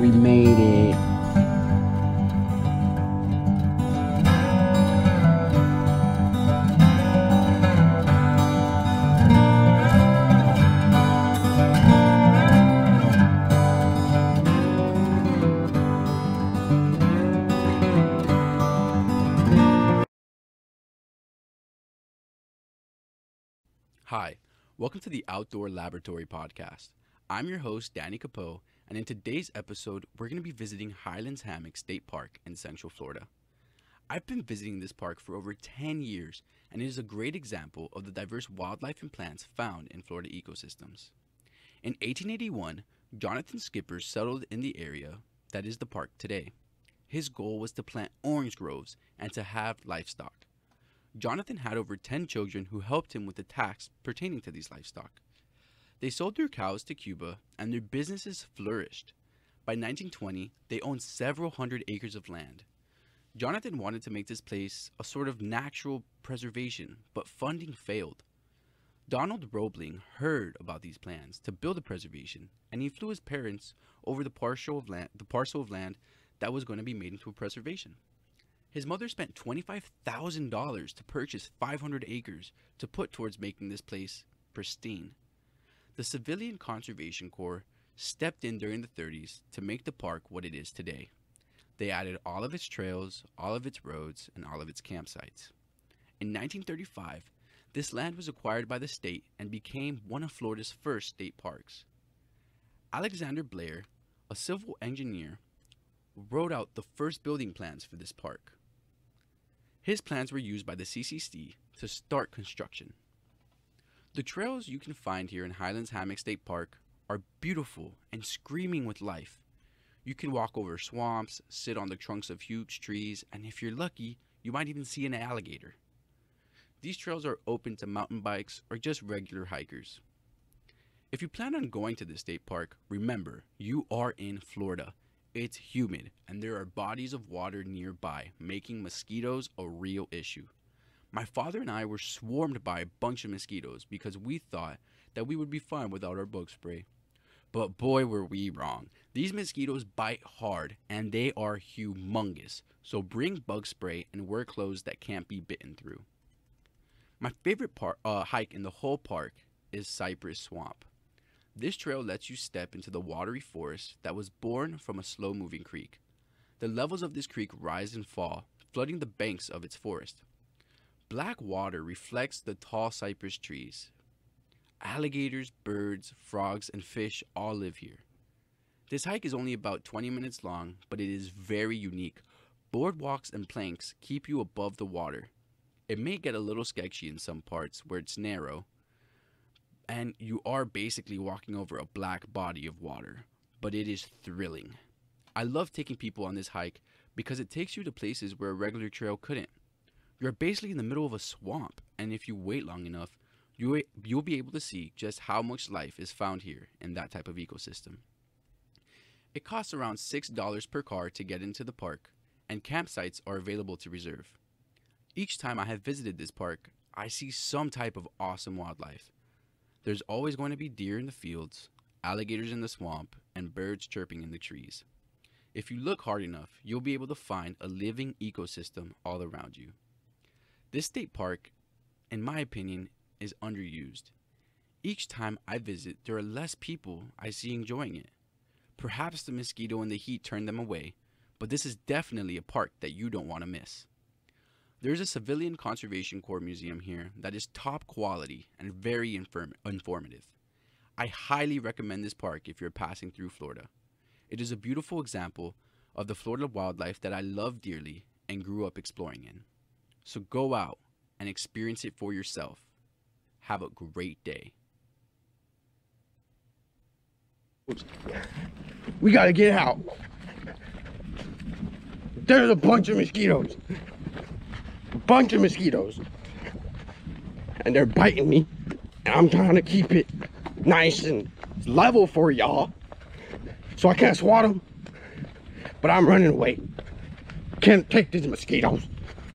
we made it. Hi, welcome to the Outdoor Laboratory Podcast. I'm your host, Danny Capo, and in today's episode, we're going to be visiting Highlands Hammock State Park in Central Florida. I've been visiting this park for over 10 years, and it is a great example of the diverse wildlife and plants found in Florida ecosystems. In 1881, Jonathan Skipper settled in the area that is the park today. His goal was to plant orange groves and to have livestock. Jonathan had over 10 children who helped him with the tasks pertaining to these livestock. They sold their cows to Cuba and their businesses flourished. By 1920, they owned several hundred acres of land. Jonathan wanted to make this place a sort of natural preservation, but funding failed. Donald Roebling heard about these plans to build a preservation, and he flew his parents over the parcel of land, the parcel of land that was going to be made into a preservation. His mother spent $25,000 to purchase 500 acres to put towards making this place pristine. The Civilian Conservation Corps stepped in during the 30s to make the park what it is today. They added all of its trails, all of its roads, and all of its campsites. In 1935, this land was acquired by the state and became one of Florida's first state parks. Alexander Blair, a civil engineer, wrote out the first building plans for this park. His plans were used by the CCC to start construction. The trails you can find here in Highlands Hammock State Park are beautiful and screaming with life. You can walk over swamps, sit on the trunks of huge trees, and if you're lucky, you might even see an alligator. These trails are open to mountain bikes or just regular hikers. If you plan on going to this state park, remember, you are in Florida it's humid, and there are bodies of water nearby, making mosquitoes a real issue. My father and I were swarmed by a bunch of mosquitoes because we thought that we would be fine without our bug spray. But boy, were we wrong. These mosquitoes bite hard and they are humongous, so bring bug spray and wear clothes that can't be bitten through. My favorite part, uh, hike in the whole park is Cypress Swamp. This trail lets you step into the watery forest that was born from a slow moving creek. The levels of this creek rise and fall, flooding the banks of its forest. Black water reflects the tall cypress trees. Alligators, birds, frogs, and fish all live here. This hike is only about 20 minutes long, but it is very unique. Boardwalks and planks keep you above the water. It may get a little sketchy in some parts where it's narrow, and you are basically walking over a black body of water, but it is thrilling. I love taking people on this hike because it takes you to places where a regular trail couldn't. You're basically in the middle of a swamp, and if you wait long enough, you, you'll be able to see just how much life is found here in that type of ecosystem. It costs around $6 per car to get into the park, and campsites are available to reserve. Each time I have visited this park, I see some type of awesome wildlife. There's always going to be deer in the fields, alligators in the swamp, and birds chirping in the trees. If you look hard enough, you'll be able to find a living ecosystem all around you. This state park, in my opinion, is underused. Each time I visit, there are less people I see enjoying it. Perhaps the mosquito and the heat turn them away, but this is definitely a park that you don't want to miss. There's a Civilian Conservation Corps museum here that is top quality and very inform- informative. I highly recommend this park if you're passing through Florida. It is a beautiful example of the Florida wildlife that I love dearly and grew up exploring in. So go out and experience it for yourself. Have a great day. We gotta get out. There's a bunch of mosquitoes a bunch of mosquitoes. And they're biting me. And I'm trying to keep it nice and level for y'all. So I can't swat them. But I'm running away. Can't take these mosquitoes.